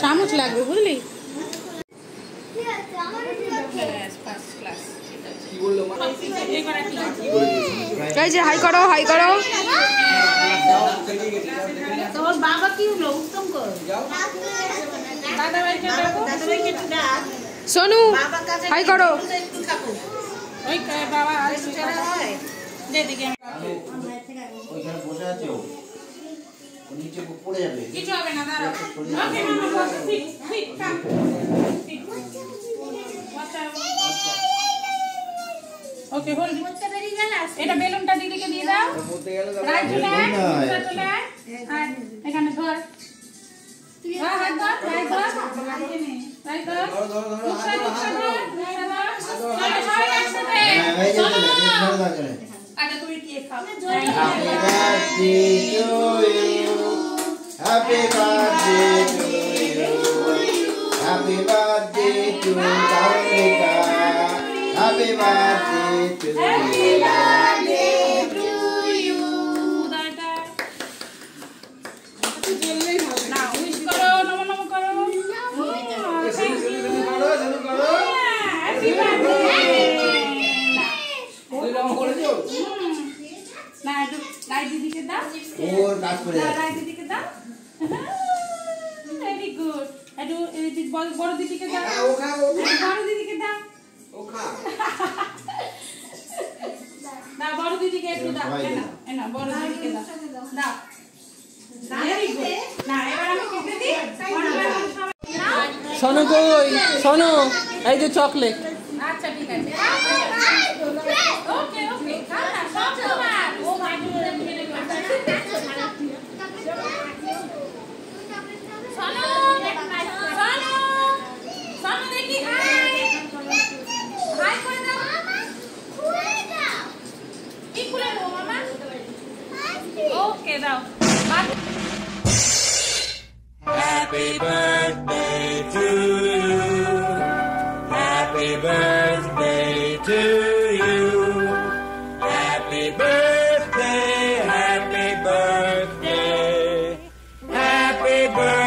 চামচ লাগবে বুঝলি? এই যে, হাই করো হাই করো। তোর বাবা কি হলো? উত্তম কর। দাদা ভাইকে দাদা ভাইকে সোনু হাই করো। ওকে এটা বেলুনটা দিদিকে দিয়ে দাও এখানে ধর হ্যাঁ, হাত ধর। হ্যাঁ, এই যে। আচ্ছা, তুমি কেক খাও। Happy birthday to you. Happy birthday to you. Happy birthday to Karika. Happy birthday to you. ওর কাজ করে দাও, দিদিকে দাও। একটু বড় বড় দিদিকে দাও। বড় দিদিকে দাও। বড় দিদিকে একটু দাও। বড় দিদিকে দাও। good. না, এবার আমি কেটে দিই। কই শোনো এই যে chocolate Okay, now. Happy birthday to you. Happy birthday to you. Happy birthday, happy birthday, happy birthday.